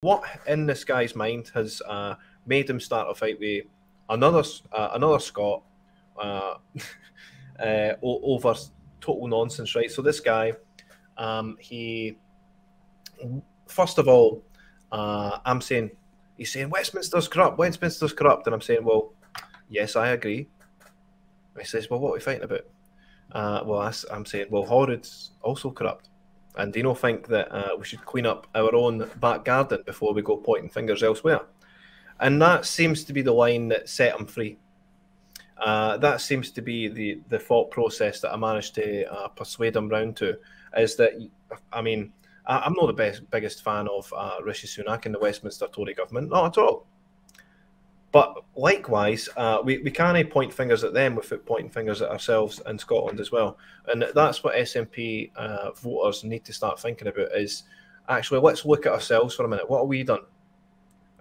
what in this guy's mind has uh, made him start a fight with another uh, another Scot uh, uh, over total nonsense, right? So this guy, um, he first of all, uh, I'm saying he's saying Westminster's corrupt, Westminster's corrupt, and I'm saying, well, yes, I agree. He says, well, what are we fighting about? Uh, well, I'm saying, well, Holyrood's also corrupt. And do you not think that uh, we should clean up our own back garden before we go pointing fingers elsewhere? And that seems to be the line that set him free. Uh, that seems to be the, the thought process that I managed to uh, persuade him round to. Is that, I mean, I, am not the best, biggest fan of uh, Rishi Sunak and the Westminster Tory government, not at all. But likewise, uh, we, we can't point fingers at them without pointing fingers at ourselves in Scotland as well. And that's what SNP uh, voters need to start thinking about is actually let's look at ourselves for a minute. What have we done?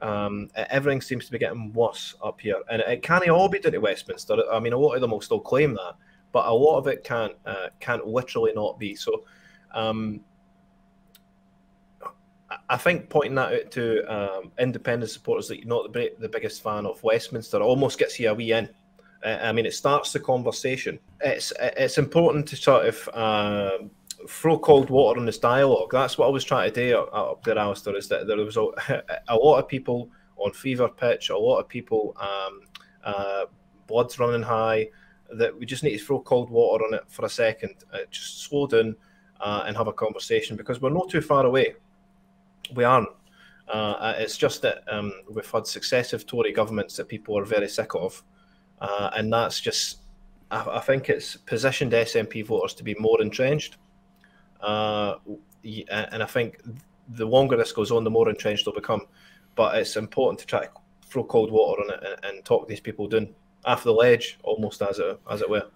Um, everything seems to be getting worse up here. And it can't all be due to Westminster. I mean, a lot of them will still claim that, but a lot of it can't, uh, can't literally not be. So um, I think pointing that out to um, independent supporters that you're not the, the biggest fan of Westminster almost gets you a wee in. I mean, it starts the conversation. It's it's important to sort of uh, throw cold water on this dialogue. That's what I was trying to do up there, Alistair, is that there was a, a lot of people on fever pitch, a lot of people, um, uh, blood's running high, that we just need to throw cold water on it for a second, uh, just slow down uh, and have a conversation because we're not too far away we aren't. Uh, it's just that um, we've had successive Tory governments that people are very sick of, uh, and that's just. I, I, think it's positioned SNP voters to be more entrenched, uh, and I think the longer this goes on, the more entrenched they'll become. But it's important to try to throw cold water on it and, and talk these people down off the ledge, almost as it as it were.